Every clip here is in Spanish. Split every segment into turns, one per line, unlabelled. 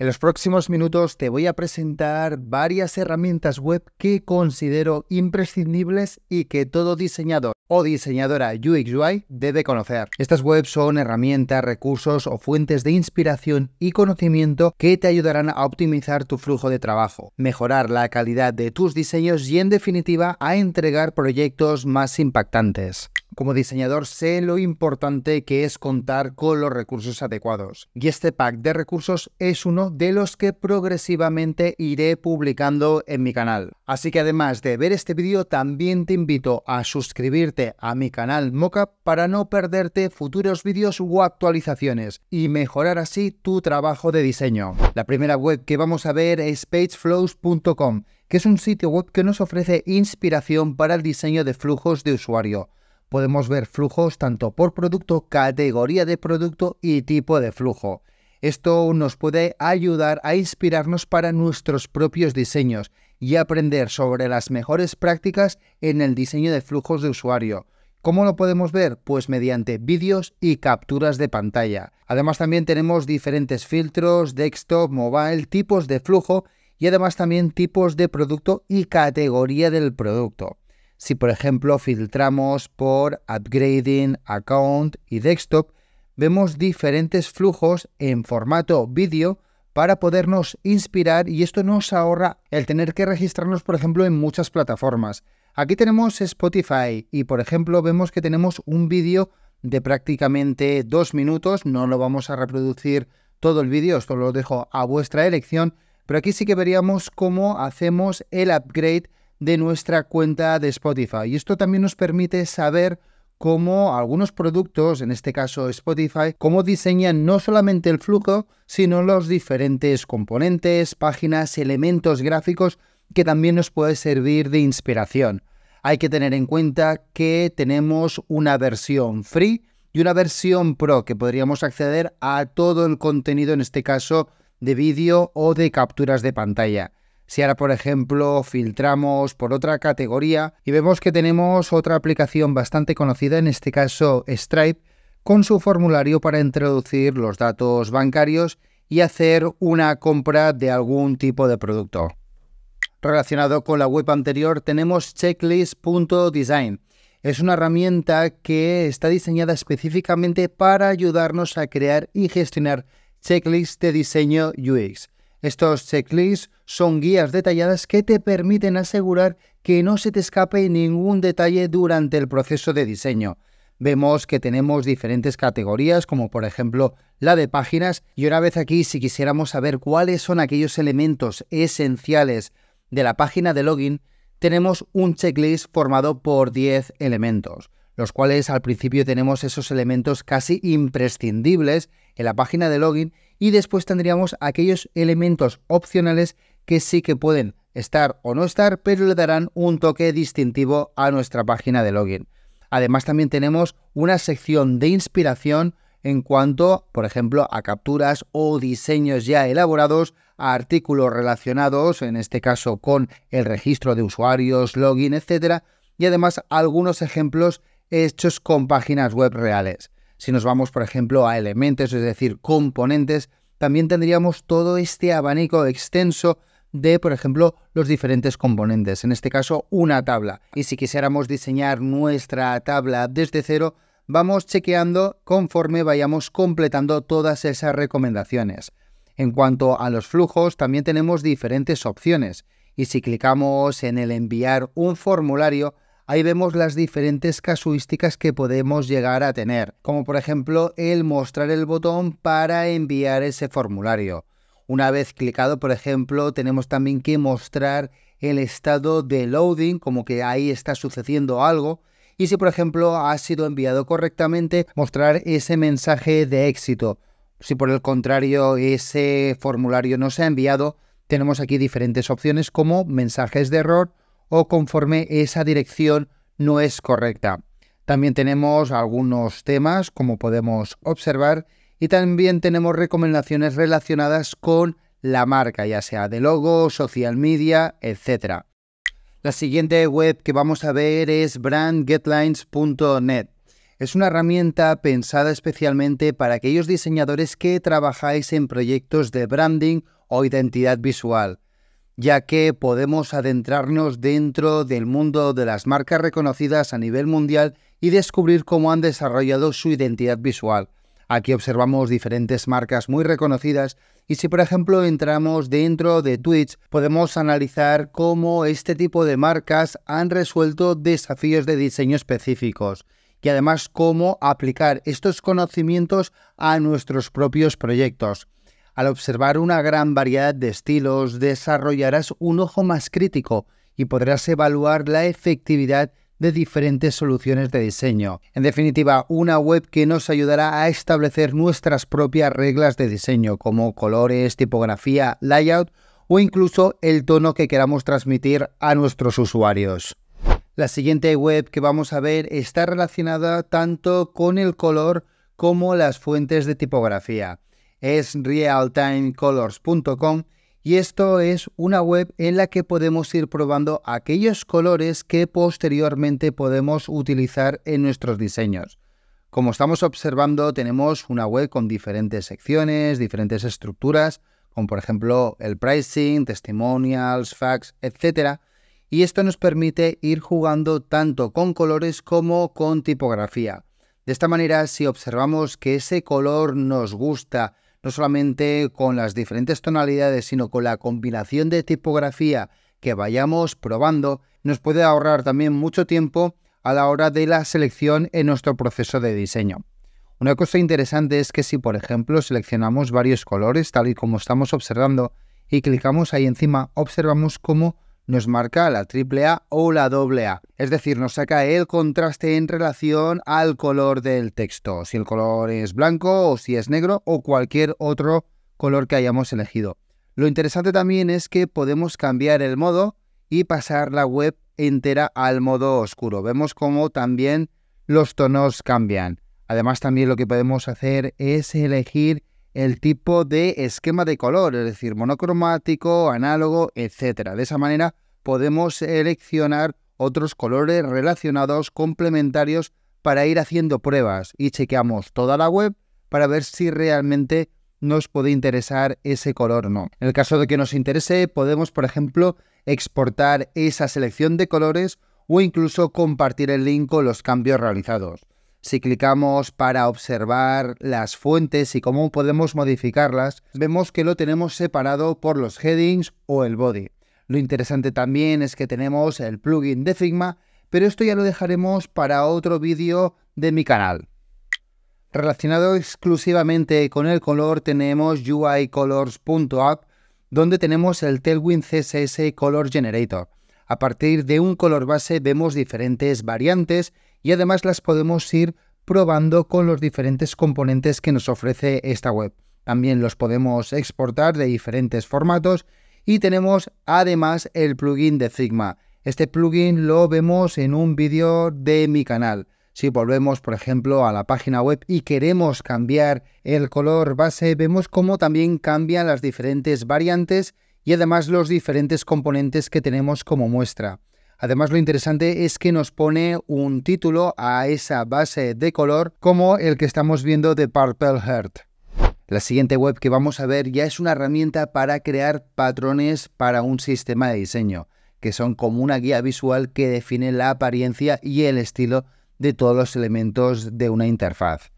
En los próximos minutos te voy a presentar varias herramientas web que considero imprescindibles y que todo diseñador o diseñadora UX UI debe conocer. Estas webs son herramientas, recursos o fuentes de inspiración y conocimiento que te ayudarán a optimizar tu flujo de trabajo, mejorar la calidad de tus diseños y en definitiva a entregar proyectos más impactantes. Como diseñador sé lo importante que es contar con los recursos adecuados y este pack de recursos es uno de los que progresivamente iré publicando en mi canal. Así que además de ver este vídeo también te invito a suscribirte a mi canal Mockup para no perderte futuros vídeos u actualizaciones y mejorar así tu trabajo de diseño. La primera web que vamos a ver es pageflows.com que es un sitio web que nos ofrece inspiración para el diseño de flujos de usuario podemos ver flujos tanto por producto, categoría de producto y tipo de flujo. Esto nos puede ayudar a inspirarnos para nuestros propios diseños y aprender sobre las mejores prácticas en el diseño de flujos de usuario. ¿Cómo lo podemos ver? Pues mediante vídeos y capturas de pantalla. Además también tenemos diferentes filtros, desktop, mobile, tipos de flujo y además también tipos de producto y categoría del producto. Si por ejemplo filtramos por upgrading, account y desktop, vemos diferentes flujos en formato vídeo para podernos inspirar y esto nos ahorra el tener que registrarnos por ejemplo en muchas plataformas. Aquí tenemos Spotify y por ejemplo vemos que tenemos un vídeo de prácticamente dos minutos, no lo vamos a reproducir todo el vídeo, esto lo dejo a vuestra elección, pero aquí sí que veríamos cómo hacemos el upgrade de nuestra cuenta de Spotify. Y esto también nos permite saber cómo algunos productos, en este caso Spotify, cómo diseñan no solamente el flujo, sino los diferentes componentes, páginas, elementos gráficos que también nos puede servir de inspiración. Hay que tener en cuenta que tenemos una versión free y una versión pro que podríamos acceder a todo el contenido, en este caso de vídeo o de capturas de pantalla. Si ahora, por ejemplo, filtramos por otra categoría y vemos que tenemos otra aplicación bastante conocida, en este caso Stripe, con su formulario para introducir los datos bancarios y hacer una compra de algún tipo de producto. Relacionado con la web anterior tenemos checklist.design. Es una herramienta que está diseñada específicamente para ayudarnos a crear y gestionar checklists de diseño UX. Estos checklists son guías detalladas que te permiten asegurar que no se te escape ningún detalle durante el proceso de diseño. Vemos que tenemos diferentes categorías, como por ejemplo la de páginas, y una vez aquí, si quisiéramos saber cuáles son aquellos elementos esenciales de la página de login, tenemos un checklist formado por 10 elementos, los cuales al principio tenemos esos elementos casi imprescindibles en la página de login y después tendríamos aquellos elementos opcionales que sí que pueden estar o no estar, pero le darán un toque distintivo a nuestra página de login. Además también tenemos una sección de inspiración en cuanto, por ejemplo, a capturas o diseños ya elaborados, a artículos relacionados, en este caso con el registro de usuarios, login, etc. Y además algunos ejemplos hechos con páginas web reales. Si nos vamos, por ejemplo, a elementos, es decir, componentes, también tendríamos todo este abanico extenso de, por ejemplo, los diferentes componentes, en este caso una tabla. Y si quisiéramos diseñar nuestra tabla desde cero, vamos chequeando conforme vayamos completando todas esas recomendaciones. En cuanto a los flujos, también tenemos diferentes opciones. Y si clicamos en el enviar un formulario, ahí vemos las diferentes casuísticas que podemos llegar a tener, como por ejemplo el mostrar el botón para enviar ese formulario. Una vez clicado, por ejemplo, tenemos también que mostrar el estado de loading, como que ahí está sucediendo algo. Y si, por ejemplo, ha sido enviado correctamente, mostrar ese mensaje de éxito. Si por el contrario ese formulario no se ha enviado, tenemos aquí diferentes opciones como mensajes de error o conforme esa dirección no es correcta. También tenemos algunos temas, como podemos observar, y también tenemos recomendaciones relacionadas con la marca, ya sea de logo, social media, etc. La siguiente web que vamos a ver es brandgetlines.net. Es una herramienta pensada especialmente para aquellos diseñadores que trabajáis en proyectos de branding o identidad visual, ya que podemos adentrarnos dentro del mundo de las marcas reconocidas a nivel mundial y descubrir cómo han desarrollado su identidad visual. Aquí observamos diferentes marcas muy reconocidas y si por ejemplo entramos dentro de Twitch podemos analizar cómo este tipo de marcas han resuelto desafíos de diseño específicos y además cómo aplicar estos conocimientos a nuestros propios proyectos. Al observar una gran variedad de estilos desarrollarás un ojo más crítico y podrás evaluar la efectividad de diferentes soluciones de diseño. En definitiva, una web que nos ayudará a establecer nuestras propias reglas de diseño, como colores, tipografía, layout o incluso el tono que queramos transmitir a nuestros usuarios. La siguiente web que vamos a ver está relacionada tanto con el color como las fuentes de tipografía. Es realtimecolors.com y esto es una web en la que podemos ir probando aquellos colores que posteriormente podemos utilizar en nuestros diseños. Como estamos observando, tenemos una web con diferentes secciones, diferentes estructuras, como por ejemplo el pricing, testimonials, facts, etc. Y esto nos permite ir jugando tanto con colores como con tipografía. De esta manera, si observamos que ese color nos gusta, no solamente con las diferentes tonalidades, sino con la combinación de tipografía que vayamos probando, nos puede ahorrar también mucho tiempo a la hora de la selección en nuestro proceso de diseño. Una cosa interesante es que si por ejemplo seleccionamos varios colores tal y como estamos observando y clicamos ahí encima, observamos cómo nos marca la AAA o la AA. Es decir, nos saca el contraste en relación al color del texto, si el color es blanco o si es negro o cualquier otro color que hayamos elegido. Lo interesante también es que podemos cambiar el modo y pasar la web entera al modo oscuro. Vemos cómo también los tonos cambian. Además también lo que podemos hacer es elegir el tipo de esquema de color, es decir, monocromático, análogo, etc. De esa manera podemos seleccionar otros colores relacionados complementarios para ir haciendo pruebas y chequeamos toda la web para ver si realmente nos puede interesar ese color o no. En el caso de que nos interese, podemos, por ejemplo, exportar esa selección de colores o incluso compartir el link con los cambios realizados. Si clicamos para observar las fuentes y cómo podemos modificarlas, vemos que lo tenemos separado por los headings o el body. Lo interesante también es que tenemos el plugin de Figma, pero esto ya lo dejaremos para otro vídeo de mi canal. Relacionado exclusivamente con el color tenemos uicolors.app, donde tenemos el Tailwind CSS Color Generator. A partir de un color base vemos diferentes variantes y además las podemos ir probando con los diferentes componentes que nos ofrece esta web. También los podemos exportar de diferentes formatos y tenemos además el plugin de Figma. Este plugin lo vemos en un vídeo de mi canal. Si volvemos, por ejemplo, a la página web y queremos cambiar el color base, vemos cómo también cambian las diferentes variantes y además los diferentes componentes que tenemos como muestra. Además, lo interesante es que nos pone un título a esa base de color como el que estamos viendo de Purple Heart. La siguiente web que vamos a ver ya es una herramienta para crear patrones para un sistema de diseño, que son como una guía visual que define la apariencia y el estilo de todos los elementos de una interfaz,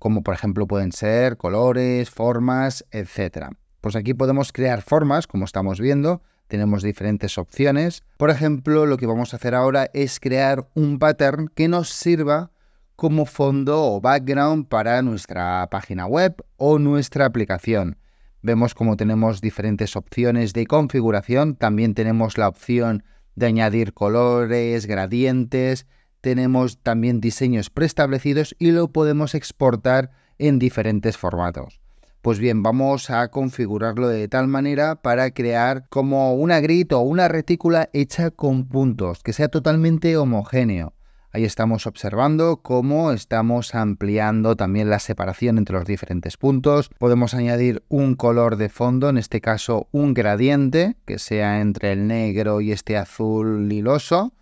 como por ejemplo pueden ser colores, formas, etc. Pues aquí podemos crear formas, como estamos viendo, tenemos diferentes opciones. Por ejemplo, lo que vamos a hacer ahora es crear un pattern que nos sirva como fondo o background para nuestra página web o nuestra aplicación. Vemos como tenemos diferentes opciones de configuración, también tenemos la opción de añadir colores, gradientes, tenemos también diseños preestablecidos y lo podemos exportar en diferentes formatos. Pues bien, vamos a configurarlo de tal manera para crear como una grid o una retícula hecha con puntos, que sea totalmente homogéneo. Ahí estamos observando cómo estamos ampliando también la separación entre los diferentes puntos. Podemos añadir un color de fondo, en este caso un gradiente, que sea entre el negro y este azul liloso.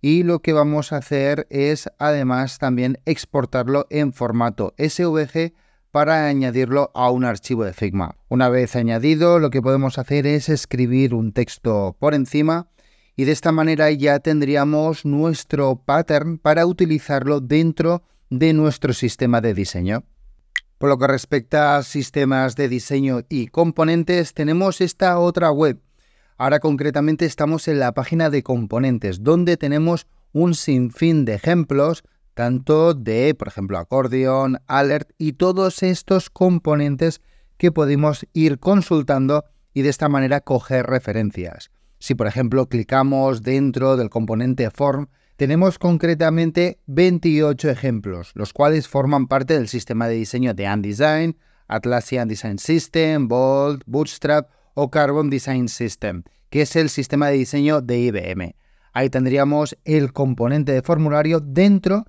y lo que vamos a hacer es además también exportarlo en formato SVG para añadirlo a un archivo de Figma. Una vez añadido, lo que podemos hacer es escribir un texto por encima y de esta manera ya tendríamos nuestro pattern para utilizarlo dentro de nuestro sistema de diseño. Por lo que respecta a sistemas de diseño y componentes, tenemos esta otra web. Ahora concretamente estamos en la página de componentes, donde tenemos un sinfín de ejemplos tanto de, por ejemplo, acordeón, alert y todos estos componentes que podemos ir consultando y de esta manera coger referencias. Si, por ejemplo, clicamos dentro del componente form, tenemos concretamente 28 ejemplos, los cuales forman parte del sistema de diseño de Design, Atlassian Design System, Bolt, Bootstrap o Carbon Design System, que es el sistema de diseño de IBM. Ahí tendríamos el componente de formulario dentro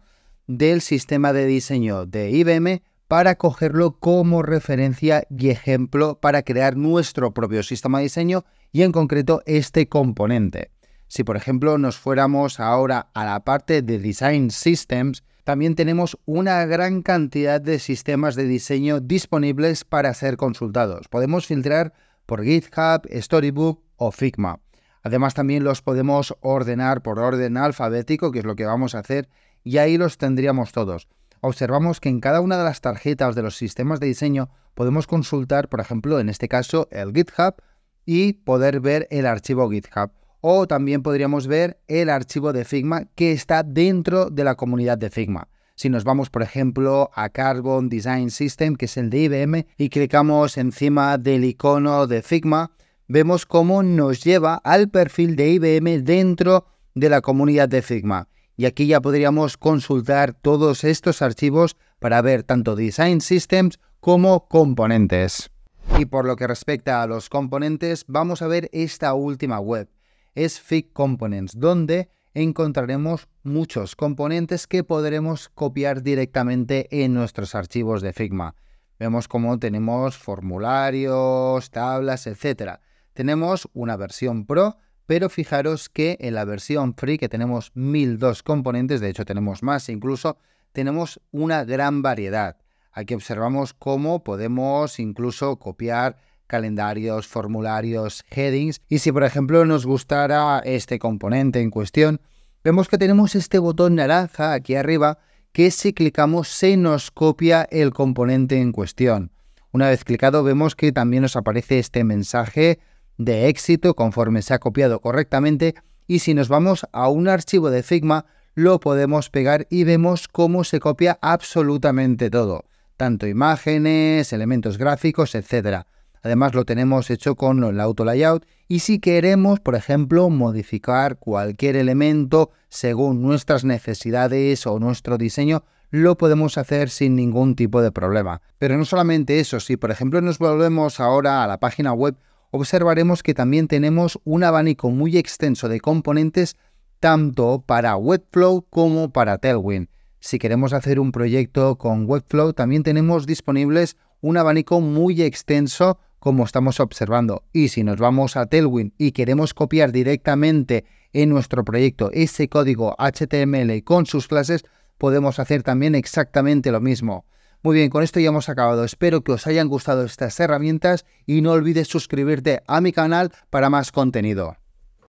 del sistema de diseño de IBM para cogerlo como referencia y ejemplo para crear nuestro propio sistema de diseño y en concreto este componente. Si por ejemplo nos fuéramos ahora a la parte de Design Systems, también tenemos una gran cantidad de sistemas de diseño disponibles para ser consultados. Podemos filtrar por GitHub, Storybook o Figma. Además también los podemos ordenar por orden alfabético, que es lo que vamos a hacer y ahí los tendríamos todos. Observamos que en cada una de las tarjetas de los sistemas de diseño podemos consultar, por ejemplo, en este caso, el GitHub y poder ver el archivo GitHub. O también podríamos ver el archivo de Figma que está dentro de la comunidad de Figma. Si nos vamos, por ejemplo, a Carbon Design System, que es el de IBM, y clicamos encima del icono de Figma, vemos cómo nos lleva al perfil de IBM dentro de la comunidad de Figma y aquí ya podríamos consultar todos estos archivos para ver tanto Design Systems como componentes. Y por lo que respecta a los componentes, vamos a ver esta última web. Es Fig Components, donde encontraremos muchos componentes que podremos copiar directamente en nuestros archivos de Figma. Vemos cómo tenemos formularios, tablas, etc. Tenemos una versión Pro pero fijaros que en la versión free, que tenemos 1002 componentes, de hecho tenemos más incluso, tenemos una gran variedad. Aquí observamos cómo podemos incluso copiar calendarios, formularios, headings. Y si por ejemplo nos gustara este componente en cuestión, vemos que tenemos este botón naranja aquí arriba que si clicamos se nos copia el componente en cuestión. Una vez clicado vemos que también nos aparece este mensaje de éxito conforme se ha copiado correctamente y si nos vamos a un archivo de Figma lo podemos pegar y vemos cómo se copia absolutamente todo, tanto imágenes, elementos gráficos, etc. Además lo tenemos hecho con el auto layout y si queremos, por ejemplo, modificar cualquier elemento según nuestras necesidades o nuestro diseño, lo podemos hacer sin ningún tipo de problema. Pero no solamente eso, si por ejemplo nos volvemos ahora a la página web observaremos que también tenemos un abanico muy extenso de componentes tanto para Webflow como para Tailwind. Si queremos hacer un proyecto con Webflow, también tenemos disponibles un abanico muy extenso como estamos observando. Y si nos vamos a Tailwind y queremos copiar directamente en nuestro proyecto ese código HTML con sus clases, podemos hacer también exactamente lo mismo. Muy bien, con esto ya hemos acabado. Espero que os hayan gustado estas herramientas y no olvides suscribirte a mi canal para más contenido.